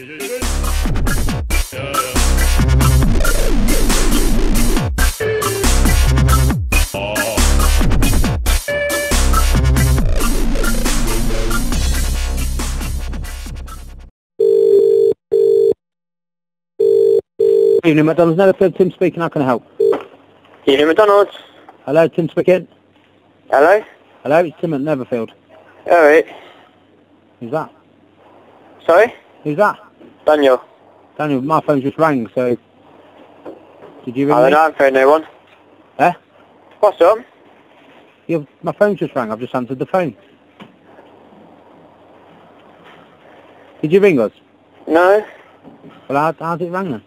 Evening, McDonald's Netherfield. Tim speaking. How can I help? Evening McDonald's. Hello, Tim speaking. Hello? Hello, it's Tim at Netherfield. Alright. Who's that? Sorry? Who's that? Daniel. Daniel, my phone just rang, so... Did you ring I don't know, I'm for no one. Eh? What's up? Yeah, my phone just rang. I've just answered the phone. Did you ring us? No? Well, how, how's it rang then?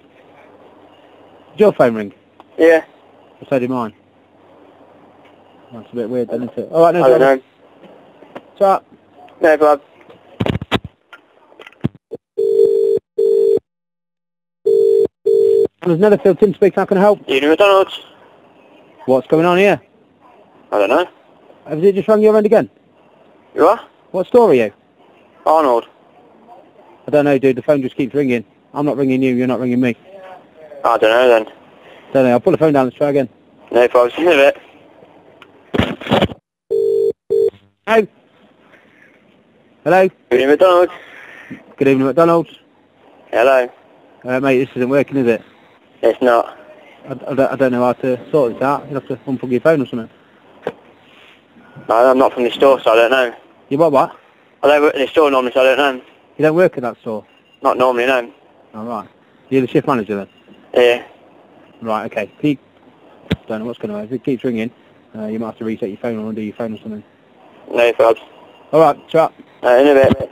Did your phone ring? Yeah. Or so did mine. That's a bit weird isn't it? Alright, no I don't know. What's up? No, Bob. There's another Netherfield. Tim speaking. How can I help? Evening McDonald's. What's going on here? I don't know. Has it just rung your end again? You are? What store are you? Arnold. I don't know, dude. The phone just keeps ringing. I'm not ringing you. You're not ringing me. I don't know then. Don't know. I'll put the phone down. Let's try again. No problems. In a bit. Hello? Hello? Good Evening McDonald's. Good evening, McDonald's. Hello. Uh, mate, this isn't working, is it? It's not. I, I, don't, I don't know how to sort this out. You'll have to unplug your phone or something. No, I'm not from the store, so I don't know. You what, what? I don't work in the store normally, so I don't know. You don't work at that store? Not normally, no. All right. You're the shift manager then? Yeah. Right, okay. Keep... Don't know what's going on. If it keeps ringing, uh, you might have to reset your phone or undo your phone or something. No problems. All right, chat. Uh, in a bit.